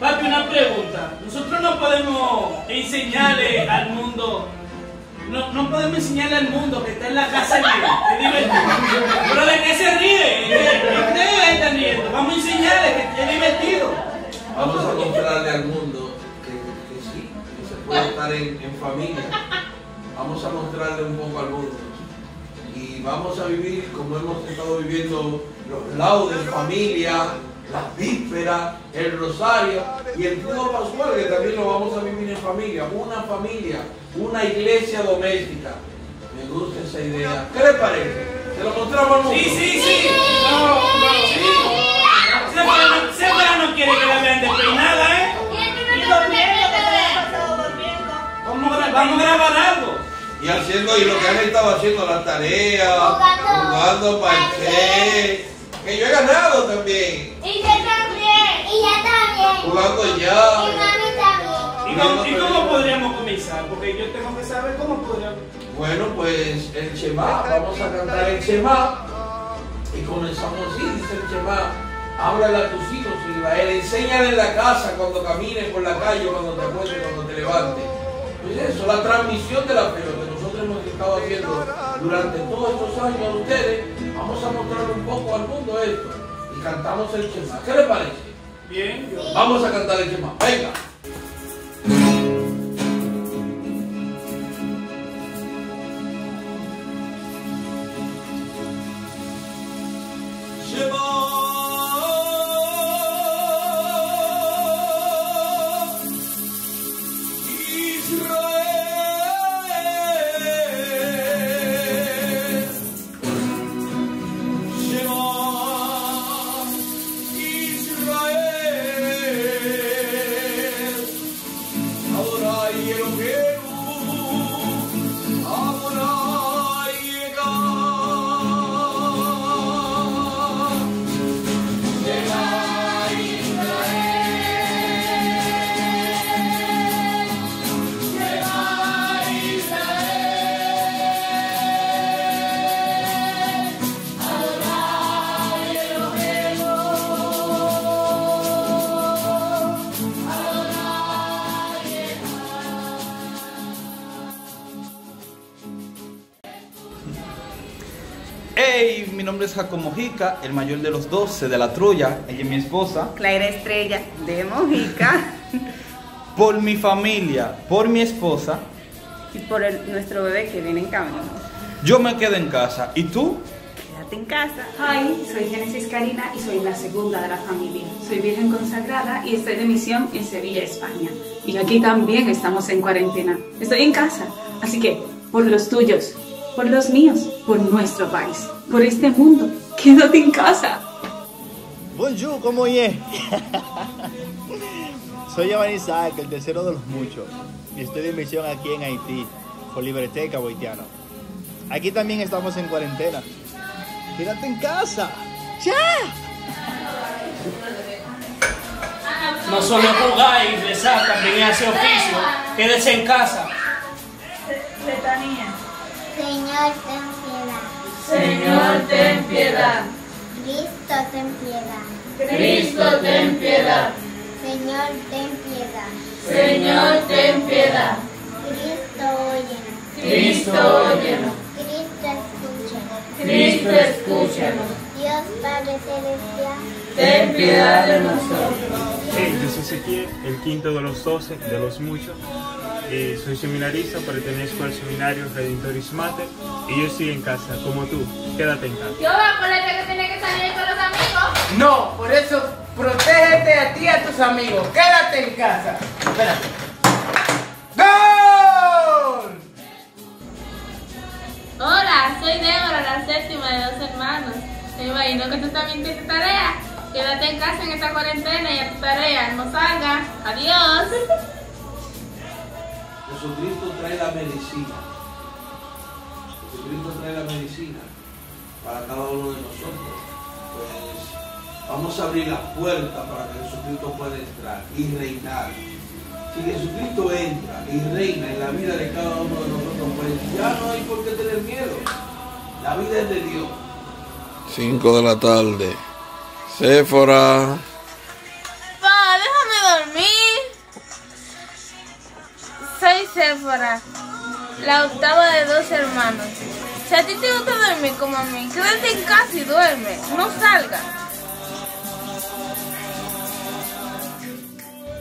Papi, una pregunta. Nosotros no podemos enseñarle al mundo, no, no podemos enseñarle al mundo que está en la casa bien, es divertido. Pero de qué se ríe, ustedes están riendo. Vamos a enseñarle que es divertido. Vamos a mostrarle al mundo que, que sí, que se puede estar en, en familia. Vamos a mostrarle un poco al mundo. Y vamos a vivir como hemos estado viviendo los laudes, familia, las vísperas, el rosario y el trigo pascual, que también lo vamos a vivir en familia. Una familia, una iglesia doméstica. Me gusta esa idea. ¿Qué le parece? ¿Se lo mostramos al? Sí, sí, sí. No, no, sí. Sephora no, quiere que la vean despeinada, ¿eh? Vamos a, vamos a grabar algo. Y haciendo, y lo que han estado haciendo la tarea, Jugando. jugando parche, que yo he ganado Y también. Jugando ya. ¿Y cómo, y cómo podríamos comenzar? Porque yo tengo que saber cómo podríamos. Bueno, pues el Shema, vamos a cantar el Shema. Y comenzamos así, dice el Shema. Háblale a tus hijos, Israel. Enséñale en la casa cuando camines por la calle, cuando te acuestes, cuando te levantes. Pues eso, la transmisión de la fe, lo que nosotros hemos estado haciendo durante todos estos años a ustedes. Vamos a mostrarle un poco al mundo esto. Y cantamos el Shema. ¿Qué les parece? Bien. Vamos a cantar el Shema. Venga. Mi nombre es Jacob Mojica, el mayor de los 12 de la Troya. Ella es mi esposa. Clara Estrella de Mojica Por mi familia, por mi esposa, y por el- nuestro bebé que viene en camino. yo me quedo en casa. ¿Y tú? Quédate en casa. Hi, soy Génesis Karina y soy la segunda de la familia. Soy virgen consagrada y estoy de misión en Sevilla, España. Y aquí también estamos en cuarentena. Estoy en casa, así que por los tuyos, por los míos, por nuestro país, por este mundo, quédate en casa. Bonjour, ¿cómo es? Soy Giovanni Isaac, el tercero de los muchos, y estoy de misión aquí en Haití, por Liberté Haitiano. Aquí también estamos en cuarentena. Quédate en casa. No solo jugar y rezar, también hacer oficio. Quédese en casa. Señor, ten piedad. Señor, ten piedad. Cristo, ten piedad. Cristo, ten piedad. Señor, ten piedad. Señor, ten piedad. Cristo, óyenos. Cristo, óyenos. Cristo, escúchanos. Cristo, escúchanos. Dios Padre Celestial, Ten piedad de nosotros. Yo soy Ezequiel, el quinto de los doce, de los muchos. Eh, soy seminarista, pertenezco al seminario Redentoris Mater y yo estoy en casa, como tú. Quédate en casa. Yo acuérdate que tiene que salir con los amigos. No, por eso protégete a ti y a tus amigos. Quédate en casa. Espérate. ¡Gol! Hola, soy Débora, la séptima de dos hermanos. Me imagino que tú también tienes tarea. Quédate en casa en esta cuarentena y a tu tarea. No salgas. Adiós. Jesucristo trae la medicina. Jesucristo trae la medicina. para cada uno de nosotros. Pues vamos a abrir las puertas para que Jesucristo pueda entrar y reinar. Si Jesucristo entra y reina en la vida de cada uno de nosotros, pues ya no hay por qué tener miedo. La vida es de Dios. 5 de la tarde. Séfora. La octava de dos hermanos. Si a ti te gusta dormir como a mí, quédate en casa y duerme. No salgas.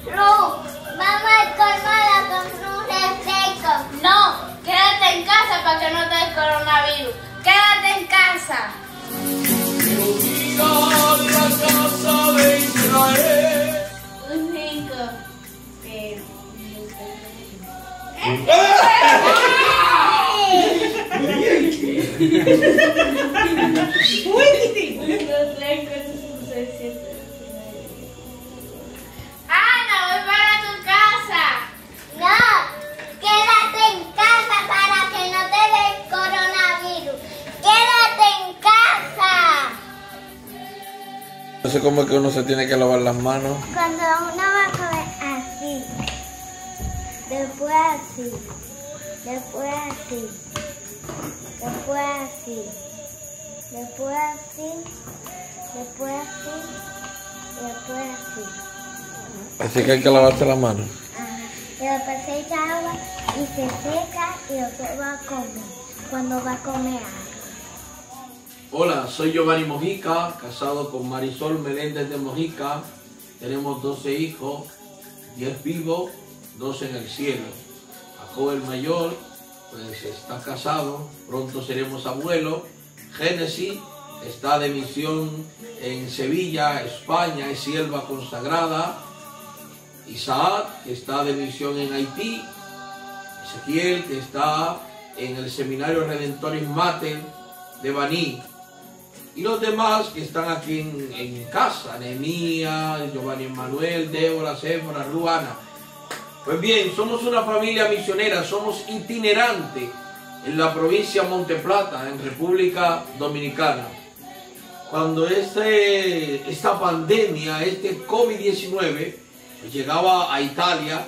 Ru, vamos al colmado a comprar un refresco. No, quédate en casa para que no te dé coronavirus. Quédate en casa. Ana, voy para tu casa. No, quédate en casa para que no te dé coronavirus. Quédate en casa. No sé cómo es que uno se tiene que lavar las manos. Cuando uno va a comer así, después así, después así, después así, después así, después así, después así. Así que hay que lavarse las manos. Ajá. Y después se echa agua y se seca y después va a comer. Cuando va a comer algo. Hola, soy Giovanni Mojica, casado con Marisol Meléndez de Mojica. Tenemos 12 hijos, 10 vivos, 2 en el cielo. Jacob el mayor, pues está casado, pronto seremos abuelos. Génesis está de misión en Sevilla, España, es sierva consagrada. Isaac, que está de misión en Haití. Ezequiel, que está en el Seminario Redentoris Mater de Baní. Y los demás que están aquí en, casa, Nehemías, Giovanni Manuel, Débora, Séfora, Ruana. Pues bien, somos una familia misionera, somos itinerantes en la provincia de Monteplata, en República Dominicana. Cuando este, esta pandemia, este COVID-19, pues llegaba a Italia,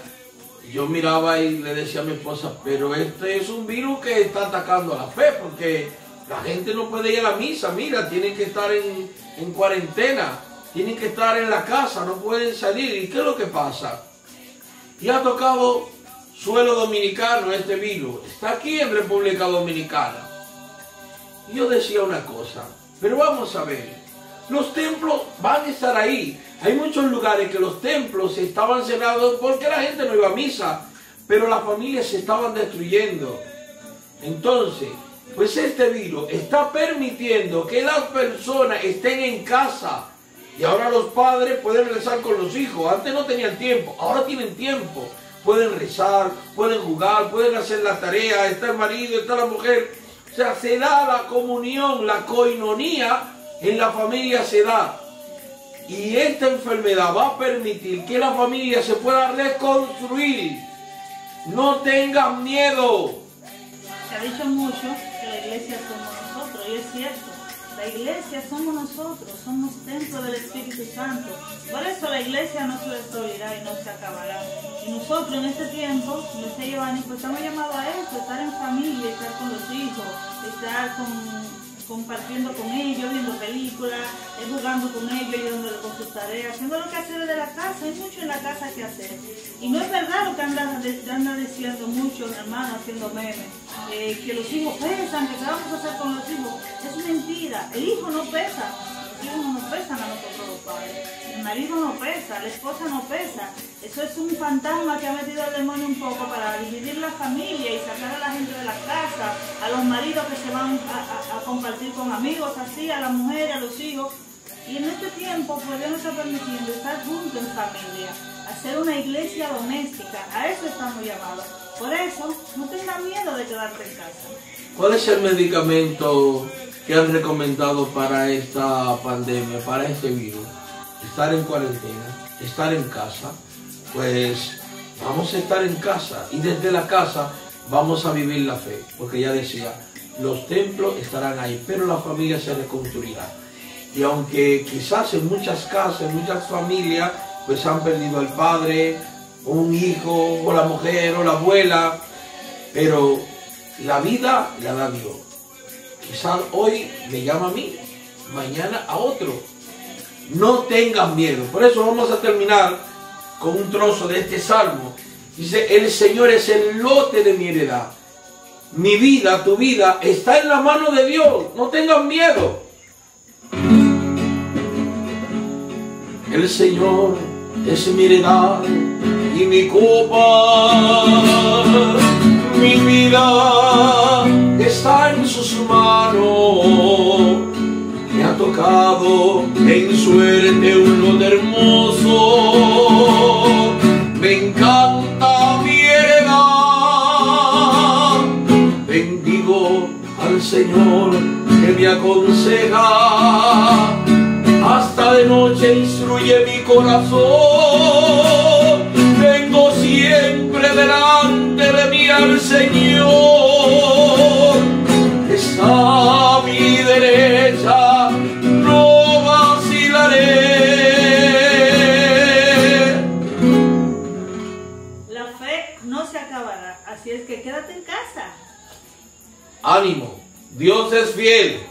yo miraba y le decía a mi esposa, pero este es un virus que está atacando a la fe, porque la gente no puede ir a la misa, mira, tienen que estar en, en cuarentena, tienen que estar en la casa, no pueden salir. ¿Y qué es lo que pasa? Y ha tocado suelo dominicano este virus, está aquí en República Dominicana. Yo decía una cosa, pero vamos a ver, los templos van a estar ahí. Hay muchos lugares que los templos estaban cerrados porque la gente no iba a misa, pero las familias se estaban destruyendo. Entonces, pues este virus está permitiendo que las personas estén en casa. Y ahora los padres pueden rezar con los hijos. Antes no tenían tiempo, ahora tienen tiempo. Pueden rezar, pueden jugar, pueden hacer la tarea, está el marido, está la mujer. O sea, se da la comunión, la coinonía en la familia se da. Y esta enfermedad va a permitir que la familia se pueda reconstruir. No tengan miedo. Se ha dicho mucho que la iglesia somos nosotros, y es cierto. La iglesia somos nosotros, somos templo del Espíritu Santo. Por eso la iglesia no se destruirá y no se acabará. Y nosotros en este tiempo, como decía Giovanni, pues estamos llamados a eso, estar en familia, estar con los hijos, estar con, compartiendo con ellos, viendo películas, eh, jugando con ellos, ayudándole con sus tareas, haciendo lo que hacer de la casa. Hay mucho en la casa que hacer. Y no es verdad lo que andan, anda diciendo muchos hermanos haciendo memes, eh, que los hijos pesan, que qué vamos a hacer con los hijos. Es mentira. El hijo no pesa. Los hijos no pesan a nosotros los padres. El marido no pesa, la esposa no pesa. Eso es un fantasma que ha metido el demonio un poco para dividir la familia y sacar a la gente de la casa, a los maridos que se van a, compartir con amigos, así, a las mujeres, a los hijos. Y en este tiempo, pues Dios nos está permitiendo estar juntos en familia, hacer una iglesia doméstica. A eso estamos llamados. Por eso, no tengas miedo de quedarte en casa. ¿Cuál es el medicamento que han recomendado para esta pandemia, para este virus? Estar en cuarentena, estar en casa. Pues vamos a estar en casa y desde la casa vamos a vivir la fe. Porque ya decía, los templos estarán ahí, pero la familia se reconstruirá. Y aunque quizás en muchas casas, en muchas familias, pues han perdido al padre, un hijo, o la mujer, o la abuela, pero la vida la da Dios. Quizás hoy me llama a mí, mañana a otro. No tengan miedo. Por eso vamos a terminar con un trozo de este salmo. Dice, el Señor es el lote de mi heredad. Mi vida, tu vida, está en la mano de Dios. No tengan miedo. El Señor es mi heredad y mi copa. Mi vida está en sus manos. Me ha tocado en suerte un lote hermoso. Me encanta Señor que me aconseja. Hasta de noche instruye mi corazón. Tengo siempre delante de mí al Señor. Fiel.